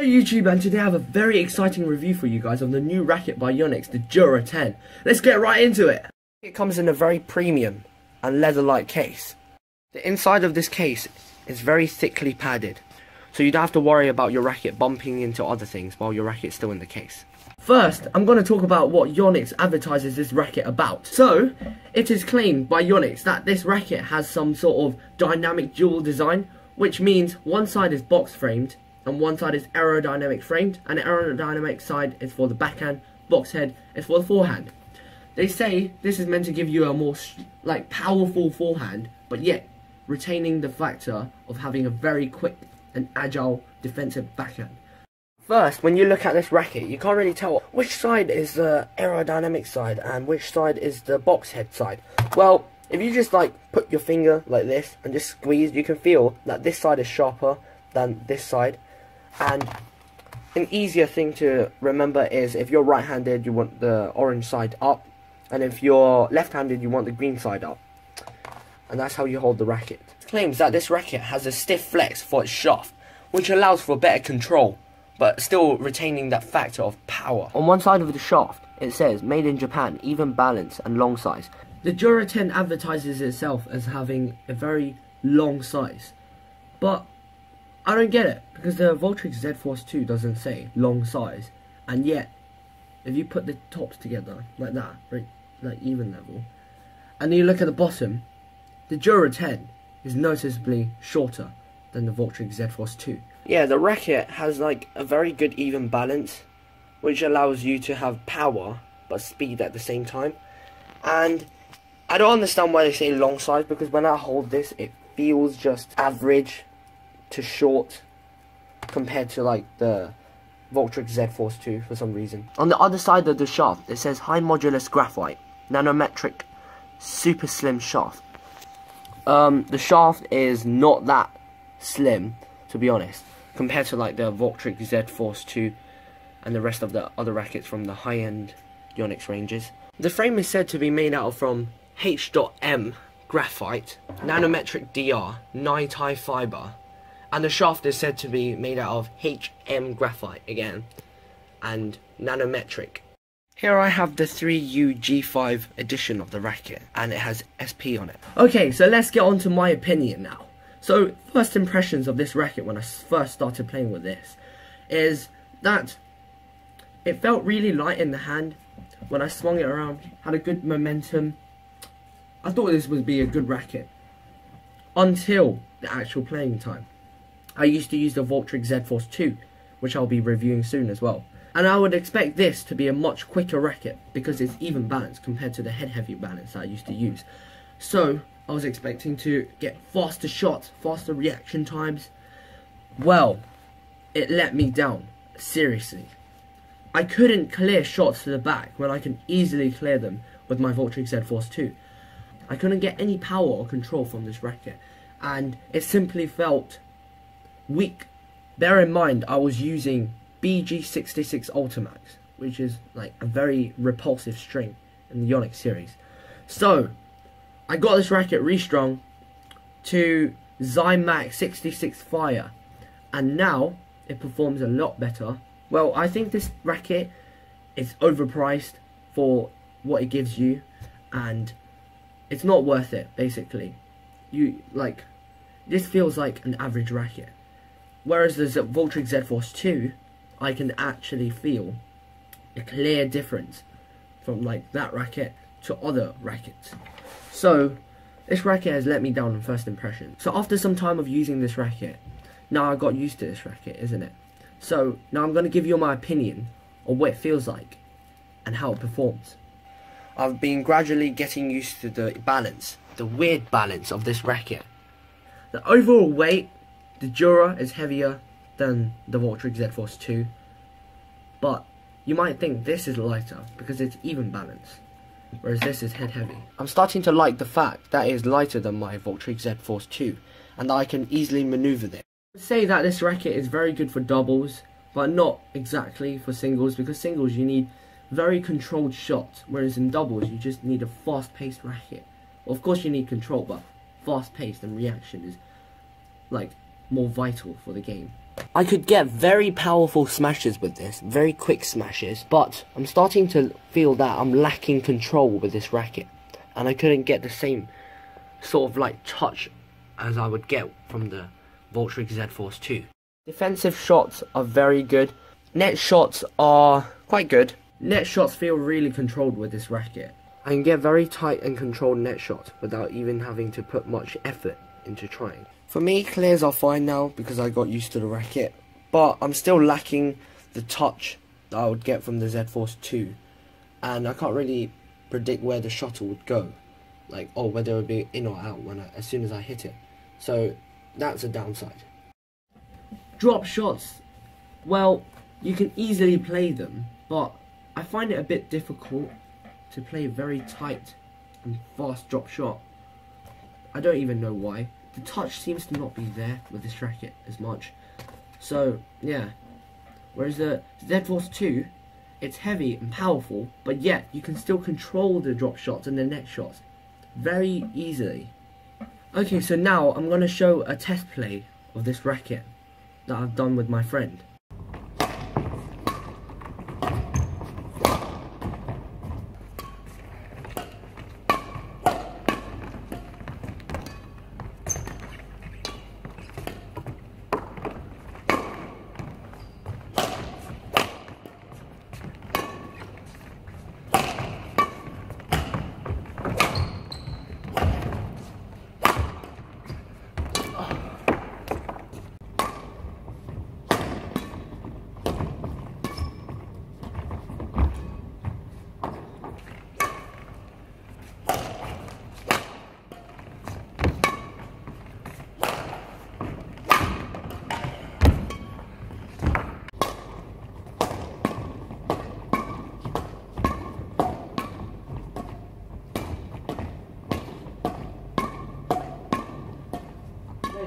Hello YouTube and today I have a very exciting review for you guys of the new racket by Yonex, the Duora 10. Let's get right into it. It comes in a very premium and leather-like case. The inside of this case is very thickly padded, so you don't have to worry about your racket bumping into other things while your racket's still in the case. First, I'm going to talk about what Yonex advertises this racket about. So, it is claimed by Yonex that this racket has some sort of dynamic dual design, which means one side is box framed and one side is aerodynamic framed, and the aerodynamic side is for the backhand, box head is for the forehand. They say this is meant to give you a more like powerful forehand, but yet retaining the factor of having a very quick and agile defensive backhand. First, when you look at this racket, you can't really tell which side is the aerodynamic side and which side is the box head side. Well, if you just like put your finger like this and just squeeze, you can feel that this side is sharper than this side and an easier thing to remember is if you're right-handed, you want the orange side up, and if you're left-handed, you want the green side up. And that's how you hold the racket. It claims that this racket has a stiff flex for its shaft, which allows for better control, but still retaining that factor of power. On one side of the shaft, it says, made in Japan, even balance and long size. The Duora 10 advertises itself as having a very long size, but I don't get it because the Voltric Z Force 2 doesn't say long size, and yet if you put the tops together like that, right, like even level, and then you look at the bottom, the Duora 10 is noticeably shorter than the Voltric Z Force 2. Yeah, the racket has like a very good even balance, which allows you to have power but speed at the same time. And I don't understand why they say long size because when I hold this, it feels just average to short compared to like the Voltric Z Force 2 for some reason. On the other side of the shaft, it says high modulus graphite, nanometric, super slim shaft. Um, the shaft is not that slim, to be honest, compared to like the Voltrix Z Force 2 and the rest of the other rackets from the high-end Yonex ranges. The frame is said to be made out of from H.M graphite, nanometric DR, Nitai fiber, and the shaft is said to be made out of HM graphite again, and nanometric. Here I have the 3U G5 edition of the racket, and it has SP on it. Okay, so let's get on to my opinion now. So, first impressions of this racket when I first started playing with this is that it felt really light in the hand when I swung it around, had a good momentum. I thought this would be a good racket until the actual playing time. I used to use the Voltric Z Force 2, which I'll be reviewing soon as well. And I would expect this to be a much quicker racket because it's even balanced compared to the head heavy balance that I used to use. So, I was expecting to get faster shots, faster reaction times. Well, it let me down, seriously. I couldn't clear shots to the back when I can easily clear them with my Voltric Z Force 2. I couldn't get any power or control from this racket, and it simply felt weak. Bear in mind, I was using BG66 Ultimax, which is like a very repulsive string in the Yonex series. So, I got this racket restrung to Zymax 66 Fire, and now it performs a lot better. Well, I think this racket is overpriced for what it gives you, and it's not worth it, basically. You, like, this feels like an average racket. Whereas the Voltric Z Force 2, I can actually feel a clear difference from like that racket to other rackets. So, this racket has let me down on first impression. So after some time of using this racket, now I got used to this racket, isn't it? So now I'm going to give you my opinion on what it feels like and how it performs. I've been gradually getting used to the balance, the weird balance of this racket. The overall weight the Duora is heavier than the Voltric Z Force 2, but you might think this is lighter because it's even balanced, whereas this is head heavy. I'm starting to like the fact that it is lighter than my Voltric Z Force 2, and that I can easily maneuver this. say that this racket is very good for doubles, but not exactly for singles, because singles you need very controlled shots, whereas in doubles you just need a fast-paced racket. Well, of course you need control, but fast-paced and reaction is like more vital for the game. I could get very powerful smashes with this, very quick smashes, but I'm starting to feel that I'm lacking control with this racket. And I couldn't get the same sort of like touch as I would get from the Voltric Z Force 2. Defensive shots are very good. Net shots are quite good. Net shots feel really controlled with this racket. I can get very tight and controlled net shots without even having to put much effort into trying. For me, clears are fine now because I got used to the racket, but I'm still lacking the touch that I would get from the Z Force 2, and I can't really predict where the shuttle would go, like or whether it would be in or out when I, as soon as I hit it. So that's a downside. Drop shots, well, you can easily play them, but I find it a bit difficult to play a very tight and fast drop shot. I don't even know why the touch seems to not be there with this racket as much. So, yeah. Whereas the Z Force 2, it's heavy and powerful, but yet you can still control the drop shots and the net shots very easily. Okay, so now I'm going to show a test play of this racket that I've done with my friend.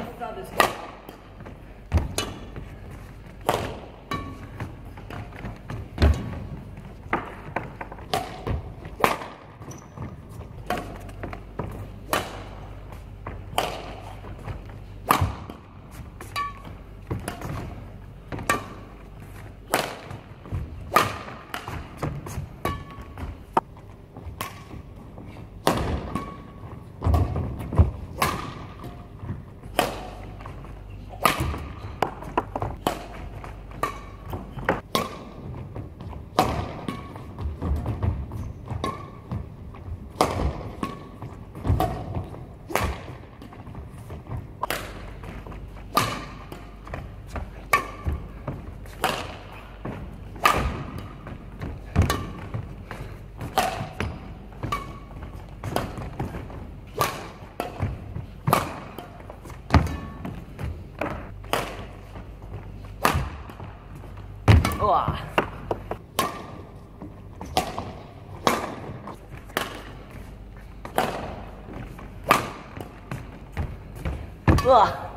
Oh, that is Ugh. Ugh. If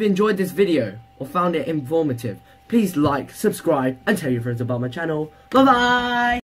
you've enjoyed this video or found it informative, please like, subscribe and tell your friends about my channel. Bye bye!